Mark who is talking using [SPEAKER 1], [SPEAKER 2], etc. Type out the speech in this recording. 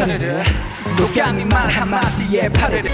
[SPEAKER 1] 차르르 노감이 말 한마디에 파르르